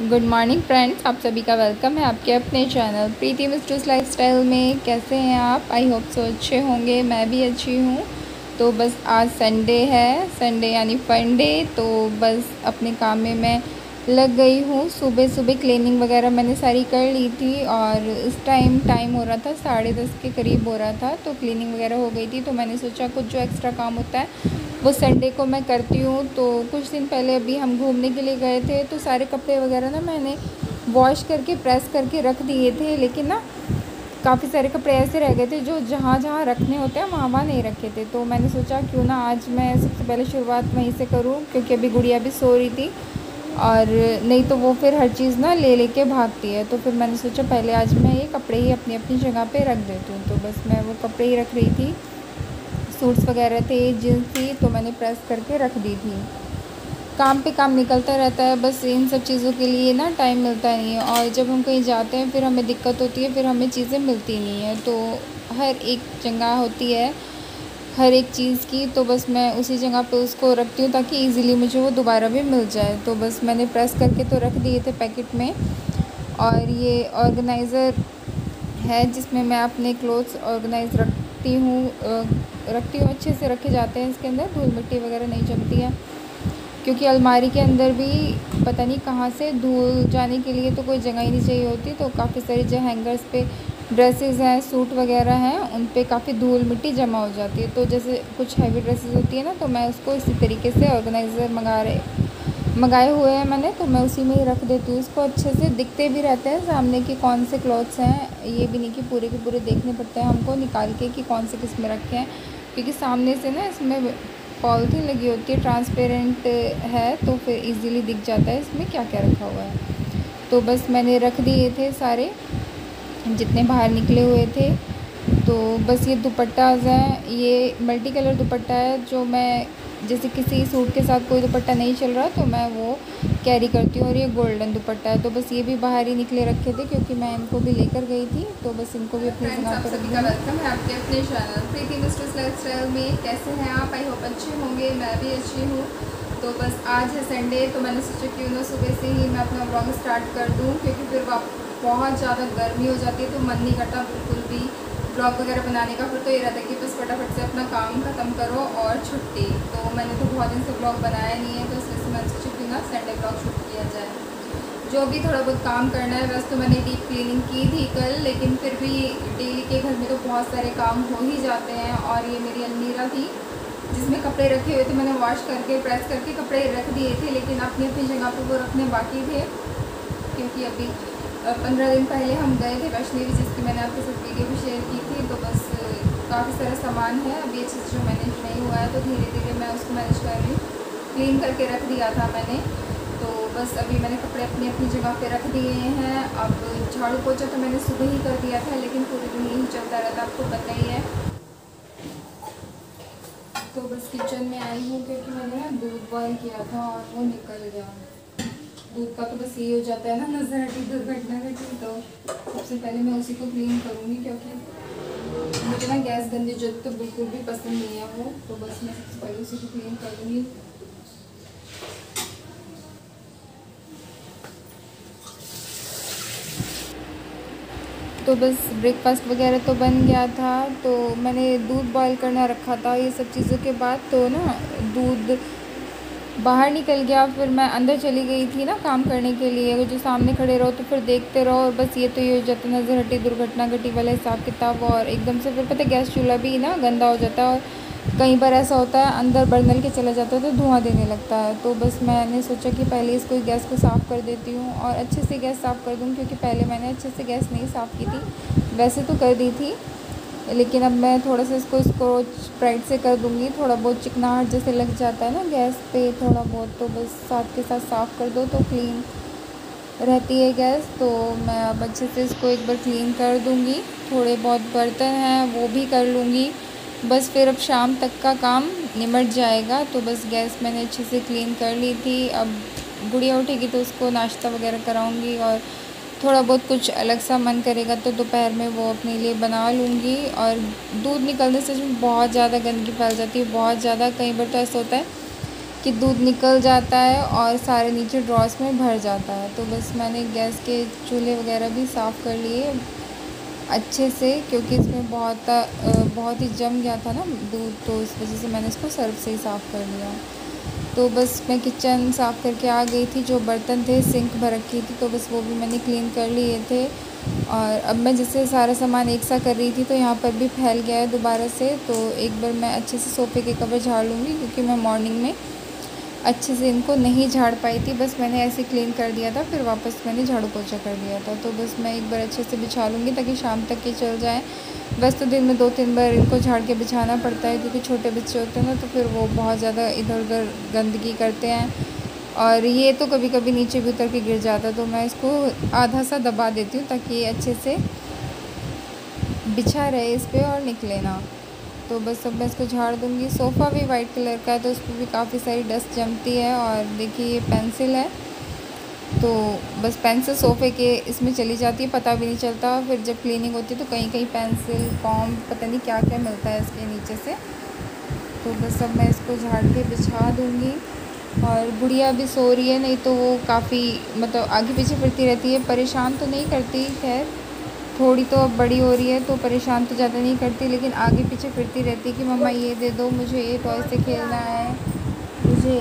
Good morning friends आप सभी का वेलकम है आपके अपने चैनल प्रीति मिस्टर्स लाइफस्टाइल में। कैसे हैं आप? आई होप सो अच्छे होंगे। मैं भी अच्छी हूँ। तो बस आज संडे है। संडे यानी फंडे तो बस अपने काम में मैं लग गई हूँ। सुबह सुबह क्लीनिंग वगैरह मैंने सारी कर ली थी और इस टाइम टाइम हो रहा था, साढ़े दस के करीब हो रहा था तो क्लीनिंग वगैरह हो गई थी तो मैंने सोचा कुछ जो एक्स्ट्रा काम होता है, वो संडे को मैं करती हूँ। तो कुछ दिन पहले अभी हम घूमने के लिए गए थे तो सारे कपड़े वगैरह ना मैंने वॉश करके प्रेस करके रख दिए थे, लेकिन ना काफ़ी सारे कपड़े ऐसे रह गए थे जो जहाँ जहाँ रखने होते हैं, वहाँ वहाँ नहीं रखे थे। तो मैंने सोचा क्यों ना आज मैं सबसे पहले शुरुआत वहीं से करूँ, क्योंकि अभी गुड़िया भी सो रही थी। और नहीं तो वो फिर हर चीज़ ना ले लेके भागती है। तो फिर मैंने सोचा पहले आज मैं ये कपड़े ही अपनी अपनी जगह पे रख देती हूँ। तो बस मैं वो कपड़े ही रख रही थी। सूट्स वगैरह थे जीन्स थी तो मैंने प्रेस करके रख दी थी। काम पे काम निकलता रहता है, बस इन सब चीज़ों के लिए ना टाइम मिलता नहीं है। और जब हम कहीं जाते हैं, फिर हमें दिक्कत होती है, फिर हमें चीज़ें मिलती नहीं है। तो हर एक जगह होती है। हर एक चीज़ की तो बस मैं उसी जगह पे उसको रखती हूँ ताकि इजीली मुझे वो दोबारा भी मिल जाए। तो बस मैंने प्रेस करके तो रख दिए थे पैकेट में। और ये ऑर्गेनाइज़र है जिसमें मैं अपने क्लोथ्स ऑर्गेनाइज रखती हूँ रखती हूँ, अच्छे से रखे जाते हैं इसके अंदर। धूल मिट्टी वगैरह नहीं जमती है। क्योंकि अलमारी के अंदर भी पता नहीं कहाँ से धूल जाने के लिए तो कोई जगह ही नहीं चाहिए होती तो काफ़ी सारी जो हैंगर्स पे ड्रेसेस हैं, सूट वगैरह हैं, उन पर काफ़ी धूल मिट्टी जमा हो जाती है। तो जैसे कुछ हैवी ड्रेसेस होती है ना तो मैं उसको इसी तरीके से ऑर्गेनाइज़र मंगा रहे मंगाए हुए हैं मैंने तो मैं उसी में ही रख देती हूँ। उसको अच्छे से दिखते भी रहते हैं सामने के कौन से क्लॉथ्स हैं, ये भी नहीं कि पूरे के पूरे देखने पड़ते हैं हमको, निकाल के कि कौन से किसमें रखे हैं। क्योंकि सामने से ना इसमें पॉलिथीन लगी होती है ट्रांसपेरेंट है तो फिर इजीली दिख जाता है इसमें क्या क्या रखा हुआ है। तो बस मैंने रख दिए थे सारे। जितने बाहर निकले हुए थे तो बस ये दुपट्टाज हैं। ये मल्टी कलर दुपट्टा है जो मैं जैसे किसी सूट के साथ कोई दुपट्टा नहीं चल रहा तो मैं वो कैरी करती हूँ और ये गोल्डन दुपट्टा है। तो बस ये भी बाहर ही निकले रखे थे क्योंकि मैं इनको भी लेकर गई थी तो बस इनको भी अपनी जगह पर सभी का वेलकम है आपके अपने चैनल प्रीति मिस्ट्रेस लाइफस्टाइल में कैसे हैं आप? आई होप अच्छे होंगे मैं भी अच्छी हूँ। तो बस आज है संडे तो मैंने सोचा क्यों ना सुबह से ही मैं अपना ब्लॉग स्टार्ट कर दूँ क्योंकि फिर बहुत ज़्यादा गर्मी हो जाती है तो मन नहीं करता बिल्कुल भी ब्लॉग वगैरह बनाने का। फिर तो ये रहता है कि बस फटाफट से अपना काम ख़त्म करो और छुट्टी। तो मैंने तो बहुत दिन से ब्लॉग बनाया नहीं है तो इसलिए मैं सोची क्यों ना संडे ब्लॉग शूट किया जाए। जो भी थोड़ा बहुत काम करना है, वैसे तो मैंने डीप क्लीनिंग की थी कल, लेकिन फिर भी डेली के घर में तो बहुत सारे काम हो ही जाते हैं। और ये मेरी अलमीरा थी, जिसमें कपड़े रखे हुए थे, मैंने वॉश करके प्रेस करके कपड़े रख दिए थे, लेकिन अपनी अपनी जगह पर वो रखने बाकी थे, क्योंकि अभी पंद्रह दिन पहले हम गए थे वैष्णवी, जिसकी मैंने आपके साथ वीडियो भी शेयर की थी तो बस, काफ़ी सारा सामान है। अभी अच्छे से जो मैनेज नहीं हुआ है तो धीरे धीरे मैं उसको मैनेज कर रही क्लीन करके रख दिया था मैंने। तो बस अभी मैंने कपड़े अपनी अपनी जगह पे रख दिए हैं। अब झाड़ू पोछा तो मैंने सुबह ही कर दिया था, लेकिन पूरे दिन यही चलता रहता आपको पता ही है। तो बस किचन में आई हूँ, क्योंकि मैंने दूध बॉयल किया था और वो निकल गया। दूध का तो बस यही हो जाता है ना, नज़र हटी, दुर्घटना घटी तो सबसे पहले मैं उसी को क्लीन करूँगी क्योंकि मुझे ना गैस गंदी जब तो बिल्कुल भी पसंद नहीं है वो तो बस मैं सबसे पहले उसी को क्लीन कर दूँगी। तो बस ब्रेकफास्ट वगैरह तो बन गया था तो मैंने दूध बॉईल करना रखा था ये सब चीज़ों के बाद तो ना दूध बाहर निकल गया, फिर मैं अंदर चली गई थी ना काम करने के लिए। अगर जो सामने खड़े रहो तो फिर देखते रहो और बस ये तो ये हो जाता नज़र हटी दुर्घटना घटी वाला हिसाब किताब और एकदम से फिर पता गैस चूल्हा भी ना गंदा हो जाता है और कई बार ऐसा होता है अंदर बर्नल के चला जाता है तो धुआँ देने लगता है। तो बस मैंने सोचा कि पहले इसको गैस को साफ़ कर देती हूँ और अच्छे से गैस साफ़ कर दूँ, क्योंकि पहले मैंने अच्छे से गैस नहीं साफ़ की थी, वैसे तो कर दी थी। लेकिन अब मैं थोड़ा सा इसको इसको स्प्राइट से कर दूँगी। थोड़ा बहुत चिकनाहट जैसे लग जाता है ना गैस पे, थोड़ा बहुत तो बस साथ के साथ साफ़ कर दो तो क्लीन रहती है गैस। तो मैं अब अच्छे से इसको एक बार क्लीन कर दूँगी। थोड़े बहुत बर्तन हैं, वो भी कर लूँगी। बस फिर अब शाम तक का काम निमट जाएगा। तो बस गैस मैंने अच्छे से क्लीन कर ली थी। अब गुड़िया उठेगी तो उसको नाश्ता वगैरह कराऊँगी और थोड़ा बहुत कुछ अलग सा मन करेगा तो दोपहर में वो अपने लिए बना लूँगी और दूध निकलने से बहुत ज़्यादा गंदगी फैल जाती है, बहुत ज़्यादा। कई बार तो ऐसा होता है कि दूध निकल जाता है और सारे नीचे ड्रॉस में भर जाता है। तो बस मैंने गैस के चूल्हे वगैरह भी साफ़ कर लिए अच्छे से, क्योंकि इसमें बहुत बहुत ही जम गया था ना दूध तो इस वजह से मैंने इसको सर्फ से ही साफ़ कर लिया। तो बस मैं किचन साफ़ करके आ गई थी, जो बर्तन थे सिंक भर रखी थी तो बस वो भी मैंने क्लीन कर लिए थे। और अब मैं जैसे सारा सामान एक सा कर रही थी तो यहाँ पर भी फैल गया है दोबारा से तो एक बार मैं अच्छे से सोफ़े के कवर झाड़ लूँगी, क्योंकि मैं मॉर्निंग में अच्छे से इनको नहीं झाड़ पाई थी, बस मैंने ऐसे क्लीन कर दिया था, फिर वापस मैंने झाड़ू पोछा कर दिया था। तो बस मैं एक बार अच्छे से बिछा लूँगी ताकि शाम तक ये चल जाए। बस तो दिन में दो तीन बार इनको झाड़ के बिछाना पड़ता है, क्योंकि छोटे बच्चे होते हैं ना तो फिर वो बहुत ज़्यादा इधर उधर गंदगी करते हैं। और ये तो कभी कभी नीचे भी उतर के गिर जाता तो मैं इसको आधा सा दबा देती हूँ ताकि ये अच्छे से बिछा रहे इस पर और निकले ना। तो बस अब मैं इसको झाड़ दूँगी। सोफ़ा भी वाइट कलर का है तो उस पर भी काफ़ी सारी डस्ट जमती है और देखिए ये पेंसिल है। तो बस पेंसिल सोफ़े के इसमें चली जाती है, पता भी नहीं चलता। फिर जब क्लीनिंग होती है तो कहीं कहीं पेंसिल कॉम पता नहीं क्या क्या मिलता है इसके नीचे से। तो बस अब मैं इसको झाड़ के बिछा दूँगी। और गुड़िया भी सो रही है, नहीं तो वो काफ़ी मतलब आगे पीछे फिरती रहती है। परेशान तो नहीं करती, खैर। थोड़ी तो अब बड़ी हो रही है तो परेशान तो ज़्यादा नहीं करती, लेकिन आगे पीछे फिरती रहती है कि, मम्मा, ये दे दो, मुझे ये टॉय से खेलना है, मुझे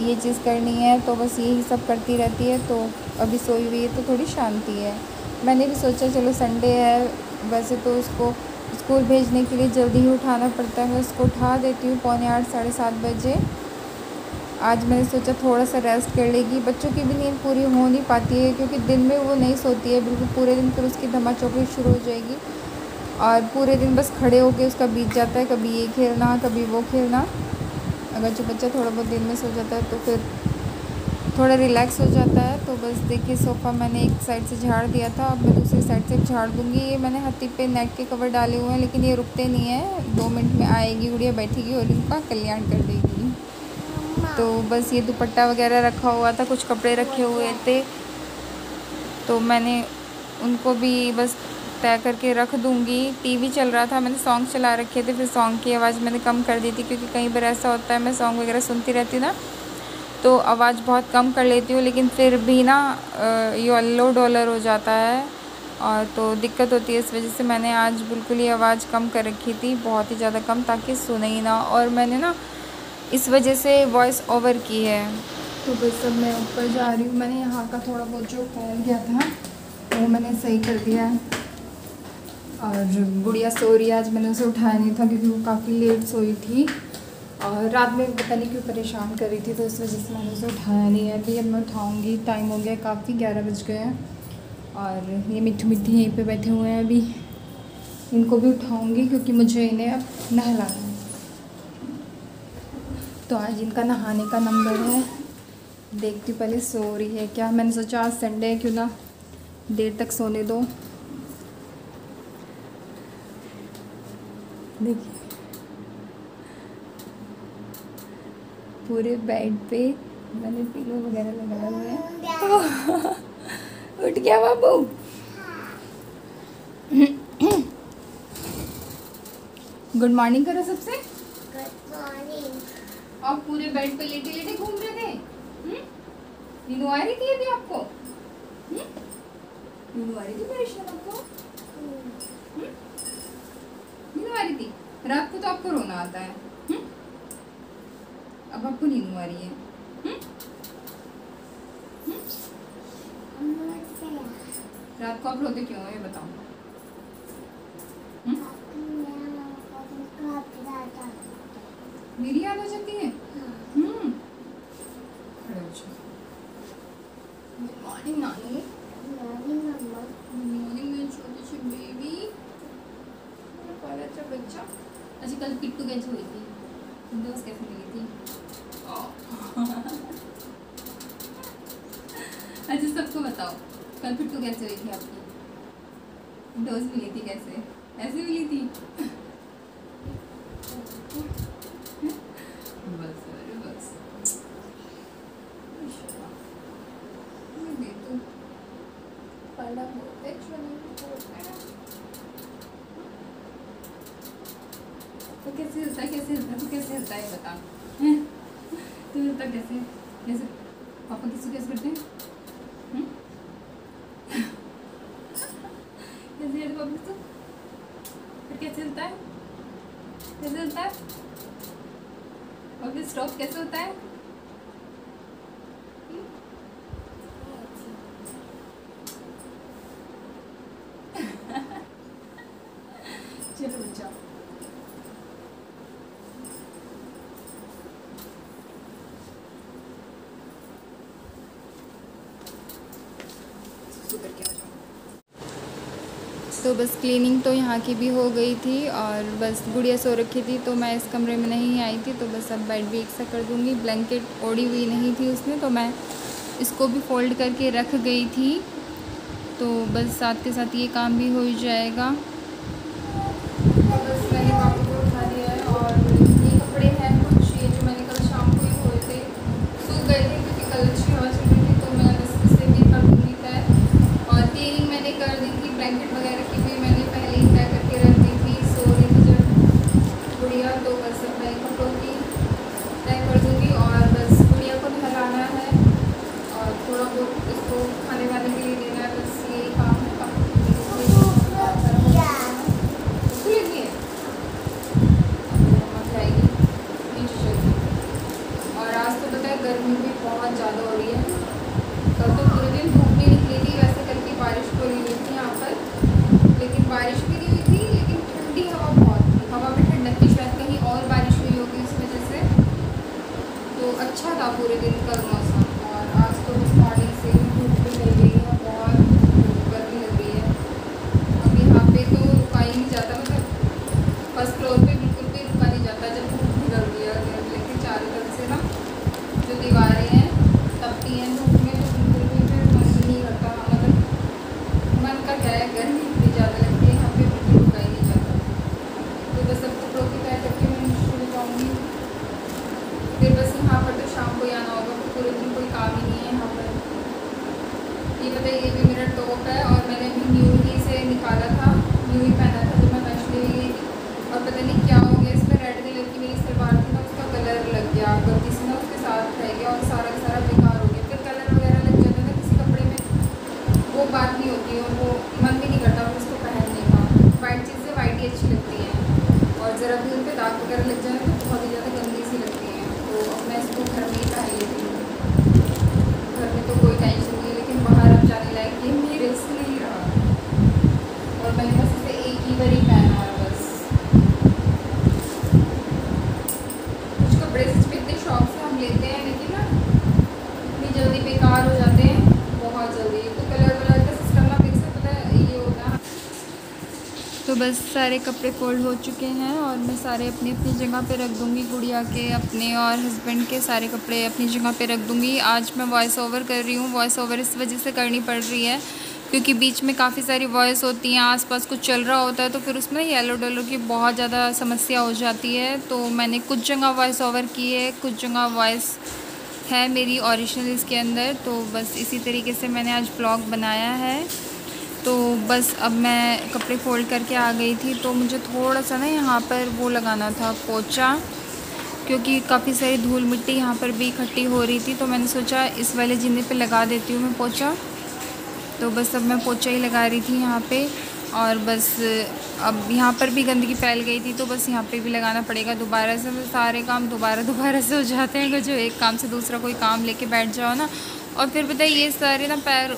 ये चीज़ करनी है। तो बस यही सब करती रहती है तो अभी सोई हुई है तो थोड़ी शांति है। मैंने भी सोचा, चलो संडे है, वैसे तो उसको स्कूल भेजने के लिए जल्दी ही उठाना पड़ता है, उसको उठा देती हूँ, पौने आठ, साढ़े सात बजे आज मैंने सोचा थोड़ा सा रेस्ट कर लेगी। बच्चों की भी नींद पूरी हो नहीं पाती है, क्योंकि दिन में वो नहीं सोती है। बिल्कुल पूरे दिन फिर उसकी धमा चौकड़ी शुरू हो जाएगी। और पूरे दिन बस खड़े होके उसका बीत जाता है। कभी ये खेलना, कभी वो खेलना। अगर जो बच्चा थोड़ा बहुत दिन में सो जाता है तो फिर थोड़ा रिलैक्स हो जाता है। तो बस देखिए सोफ़ा मैंने एक साइड से झाड़ दिया था। अब मैं दूसरी साइड से झाड़ दूँगी। ये मैंने हत्ती पे नेट के कवर डाले हुए हैं, लेकिन ये रुकते नहीं हैं। दो मिनट में आएगी, गुड़िया बैठेगी और इनका कल्याण कर देगी। तो बस ये दुपट्टा वगैरह रखा हुआ था, कुछ कपड़े रखे हुए थे। तो मैंने उनको भी बस तय करके रख दूँगी। टीवी चल रहा था, मैंने सॉन्ग चला रखे थे, फिर सॉन्ग की आवाज़ मैंने कम कर दी थी, क्योंकि कहीं बार ऐसा होता है, मैं सॉन्ग वगैरह सुनती रहती ना तो आवाज़ बहुत कम कर लेती हूँ, लेकिन फिर भी ना ये लो डॉलर हो जाता है। और तो दिक्कत होती है इस वजह से मैंने आज बिल्कुल ही आवाज़ कम कर रखी थी, बहुत ही ज़्यादा कम, ताकि सुने ही ना। और मैंने ना इस वजह से वॉइस ओवर की है। तो बस अब मैं ऊपर जा रही हूँ। मैंने यहाँ का थोड़ा बहुत जो फैल गया था, वो मैंने सही कर दिया है। और गुड़िया सो रही है। आज मैंने उसे उठाया नहीं था क्योंकि वो काफ़ी लेट सोई थी। और रात में पता नहीं क्यों परेशान कर रही थी तो इस वजह से मैंने उसे उठाया नहीं है। अभी अब मैं उठाऊँगी। टाइम हो गया काफ़ी ग्यारह बज गए हैं। और ये मिट्टी मिट्टी यहीं पे बैठे हुए हैं अभी। इनको भी उठाऊँगी क्योंकि मुझे इन्हें अब नहलाना तो आज इनका नहाने का नंबर है। देखती पहले सो रही है क्या? मैंने सोचा आज संडे है, क्यों ना? देर तक सोने दो। देखिए। पूरे बेड पे मैंने पीलो वगैरह लगाए हुए हैं। उठ गया बाबू। गुड मॉर्निंग करो सबसे। आप पूरे बेड पे लेटे लेटे घूम रहे थे? हम्म? नींद आ रही थी अभी आपको? हम्म? नींद आ रही थी परेशान आपको? हम्म? नींद आ रही थी? रात को तो आपको रोना आता है। अब आपको नींद आ रही है। रात को आप रोते क्यों है बताओ। मेरी याद आ जाती है? हम्म। खड़े हो। जाओ गुड मॉर्निंग नानू अच्छा बच्चा। कल किट्टू कैसे हुई थी। दोस्त कैसे मिली थी। अच्छा सबको बताओ कल पिट्टू कैसे हुई थी आपकी? डोज मिली थी कैसे? ऐसे मिली थी? तो कैसे होता है कैसे होता है तो कैसे होता है बता हिलता कैसे कैसे पापा किसको कैसे करते हैं? कैसे पापा फिर कैसे है कैसे है और फिर स्टॉप कैसे होता है चलो बच्चा तो बस क्लीनिंग तो यहाँ की भी हो गई थी और बस गुड़िया सो रखी थी तो मैं इस कमरे में नहीं आई थी तो बस अब बेड भी एक सा कर दूँगी। ब्लैंकेट ओढ़ी हुई नहीं थी उसमें तो मैं इसको भी फोल्ड करके रख गई थी। तो बस साथ के साथ ये काम भी हो ही जाएगा तो बस मैंने पापा को उठा दिया है और ये कपड़े हैं कुछ ये जो मैंने कल शाम को ही धोए थे सूख गए थे क्योंकि कल अच्छी हवा चल रही थी तो मैं बस इसे भी कर दूँगी तय और क्लीनिंग मैंने कर दी थी ब्लैंकेट वगैरह की भी मैंने पहले ही तय करके रख दी थी सो रही थी जब गुड़िया तो बस अब मैं कपड़ों की तय कर दूँगी और बस गुड़िया को नहलाना है और थोड़ा बहुत इसको खाने वाने के लिए देना है बस यही काम है भूख लगी है? मम्मा खिलाएगी, नीचे चलती हूँ। और आज तो पता है गर्मी भी बहुत ज़्यादा हो रही है कल तो पूरे दिन धूप नहीं निकली थी वैसे कल की बारिश हो रही हुई थी यहाँ पर लेकिन बारिश भी नहीं हुई थी लेकिन ठंडी हवा बहुत थी हवा में ठंडक थी शायद कहीं और बारिश हुई होगी इस वजह से तो अच्छा था पूरे दिन कल मौसम और आज तो बस मॉर्निंग से ही धूप भी मिल गई है बहुत गर्मी लग रही है अब यहाँ पे तो रुका ही नहीं जाता मतलब फ़र्स्ट फ्लोर पे बिल्कुल भी रुका नहीं जाता जब धूप निकल रही है लेकिन चारों तरफ़ से ना जो दीवारें हैं तपती हैं धूप में तो बिल्कुल भी फिर मन ही नहीं करता मतलब मन का क्या है गर्मी इतनी ज़्यादा लगती है यहाँ पे बिल्कुल रुका ही नहीं जाता तो बस अब कपड़ों की पैक करके मैं नीचे चली जाऊँगी फिर बस यहाँ पर तो शाम को ही आना होगा फिर पूरे दिन कोई काम ही नहीं है यहाँ पर ये पता है ये भी मेरा टॉप है और मैंने अभी न्यू ही से निकाला था न्यू ही पहना था जब मैं वैष्णो देवी गई थी और पता नहीं क्या हो गया इसमें रेड कलर की मेरी सलवार थी ना उसका कलर लग गया गलती से ना उसके साथ रह गया और सारा का सारा बेकार हो गया फिर कलर वगैरह लग जाता है ना किसी कपड़े में वो बात नहीं होती और वो मन भी नहीं करता फिर उसको पहनने का वाइट चीज़ें वाइट ही अच्छी लगती हैं। और ज़रा भी उन पर दाग वगैरह लग जाए तो बहुत ही ज़्यादा गंदी सी लगती हैं। तो अब मैं इसको घर में ही पहन लेती हूँ। घर में तो कोई टेंशन नहीं है, लेकिन बाहर अब जाने लायक ये मेरे से नहीं रहा। और मैंने बस इसे एक ही बार ही पहना है बस। कुछ कपड़े में इतने शौक से हम लेते हैं, लेकिन ना, इतनी जल्दी बेकार हैं बहुत जल्दी तो कलर वलर का सिस्टम ना फिर से पता है ये होता है तो बस सारे कपड़े फोल्ड हो चुके हैं और मैं सारे अपनी अपनी जगह पे रख दूँगी गुड़िया के, अपने और हस्बैंड के सारे कपड़े अपनी जगह पे रख दूँगी। आज मैं वॉइस ओवर कर रही हूँ। वॉइस ओवर इस वजह से करनी पड़ रही है क्योंकि बीच में काफ़ी सारी वॉइस होती हैं, आसपास कुछ चल रहा होता है तो फिर उसमें येलो डोलो की बहुत ज़्यादा समस्या हो जाती है। तो मैंने कुछ जगह वॉइस ओवर की है, कुछ जगह वॉइस है मेरी ओरिजिनल इसके अंदर। तो बस इसी तरीके से मैंने आज ब्लॉग बनाया है। तो बस अब मैं कपड़े फोल्ड करके आ गई थी तो मुझे थोड़ा सा ना यहाँ पर वो लगाना था, पोचा, क्योंकि काफ़ी सारी धूल मिट्टी यहाँ पर भी इकट्ठी हो रही थी तो मैंने सोचा इस वाले जीने पे लगा देती हूँ मैं पोचा। तो बस अब मैं पोचा ही लगा रही थी यहाँ पे, और बस अब यहाँ पर भी गंदगी फैल गई थी तो बस यहाँ पे भी लगाना पड़ेगा। दोबारा से सारे काम दोबारा दोबारा से हो जाते हैं जो एक काम से दूसरा कोई काम लेके बैठ जाओ ना। और फिर बताइए सारे ना पैर